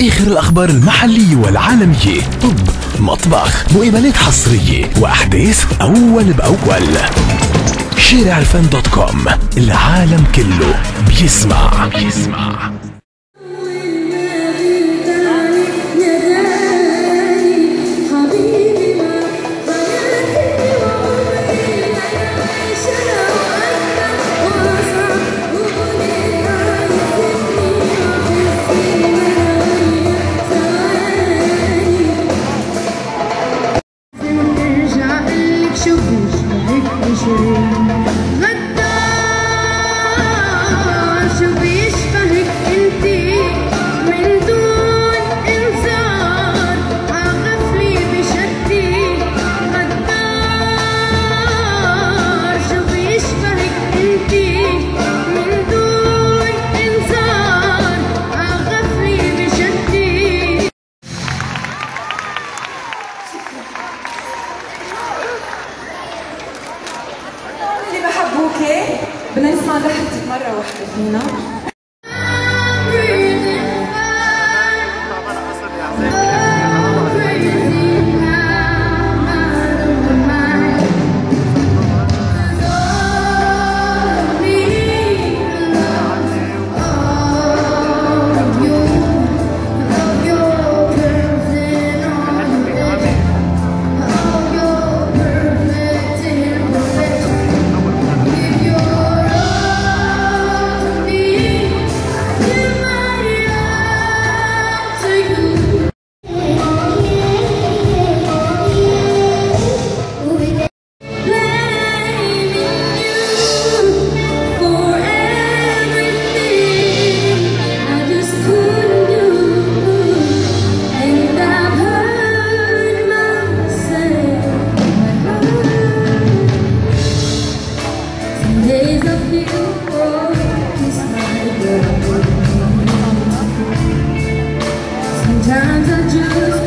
آخر الأخبار المحلية والعالمية. طب مطبخ مقابلات حصرية وأحداث أول بأول. شارع الفن دوت كوم العالم كله بيسمع. بيسمع. أوكي. بدنا نسمع لحظتك مرة واحدة فينا. changes